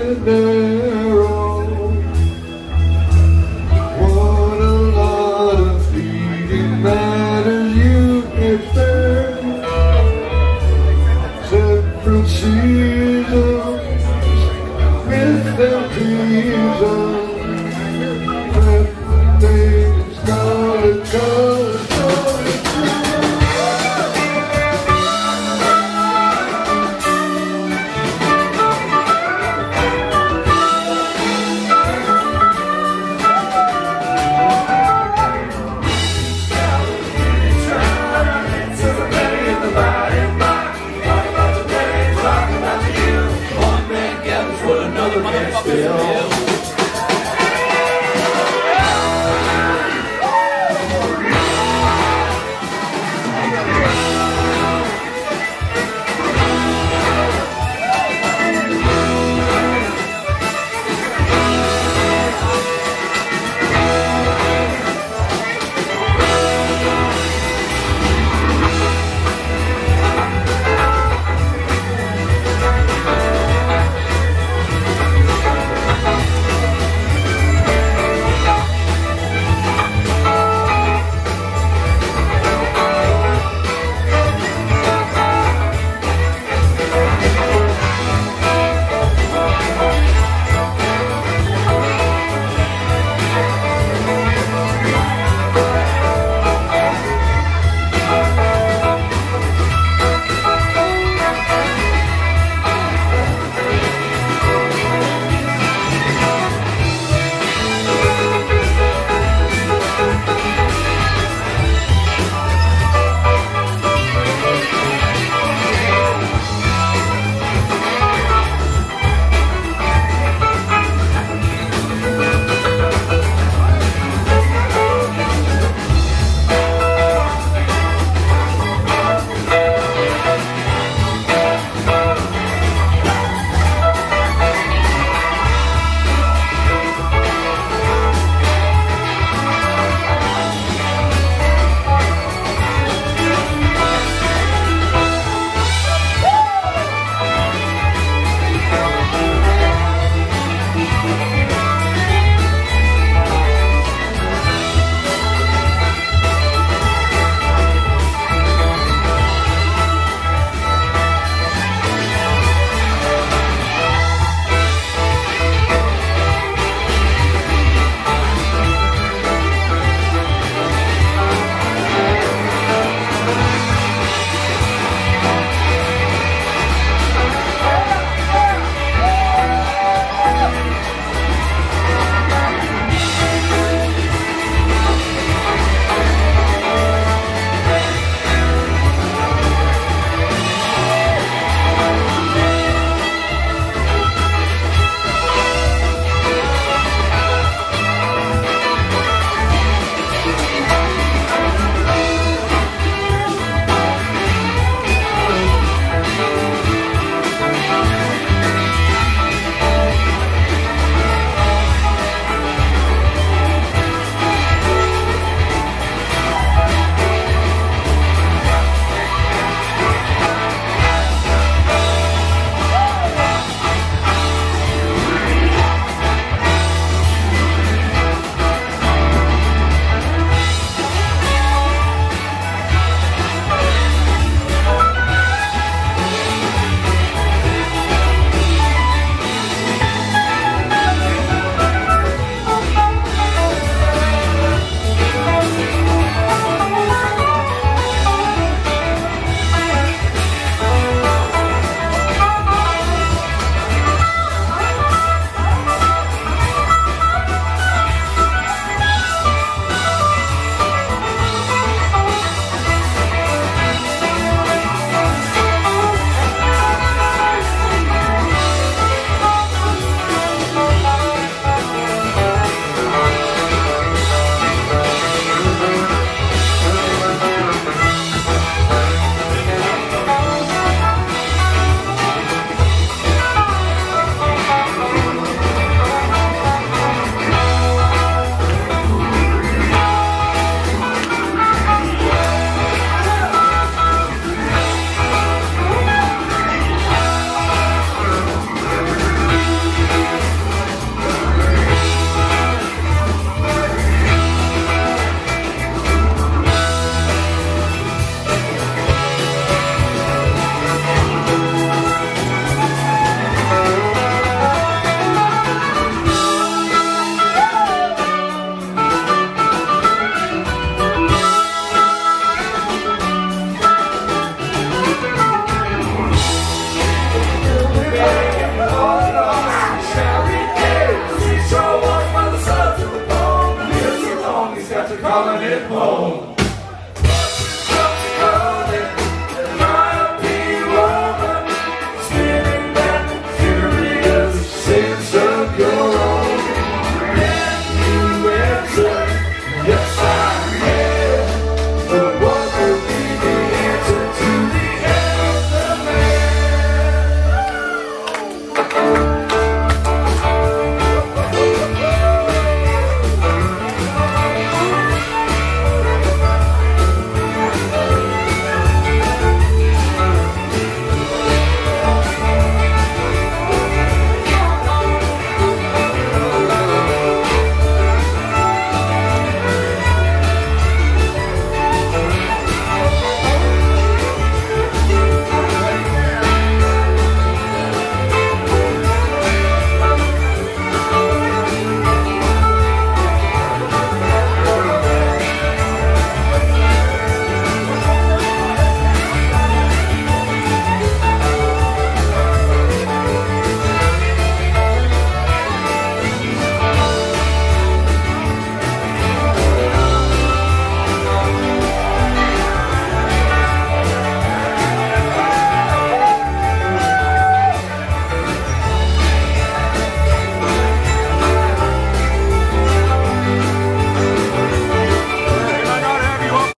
sharp fill Go. your